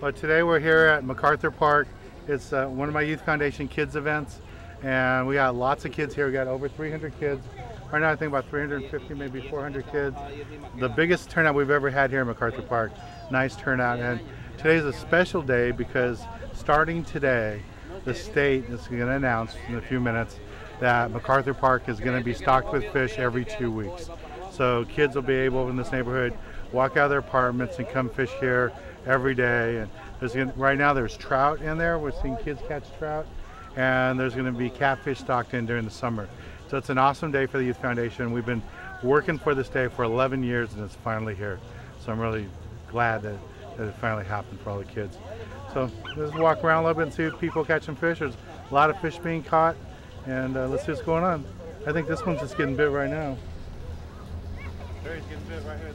But today we're here at MacArthur Park. It's uh, one of my Youth Foundation kids events and we got lots of kids here. We got over 300 kids. Right now I think about 350, maybe 400 kids. The biggest turnout we've ever had here in MacArthur Park. Nice turnout and today's a special day because starting today the state is going to announce in a few minutes that MacArthur Park is going to be stocked with fish every two weeks. So kids will be able in this neighborhood walk out of their apartments and come fish here every day. And there's gonna, right now there's trout in there. We're seeing kids catch trout, and there's going to be catfish stocked in during the summer. So it's an awesome day for the Youth Foundation. We've been working for this day for 11 years, and it's finally here. So I'm really glad that, that it finally happened for all the kids. So let's walk around a little bit and see people catching fish. There's a lot of fish being caught, and uh, let's see what's going on. I think this one's just getting bit right now. Getting bit right here.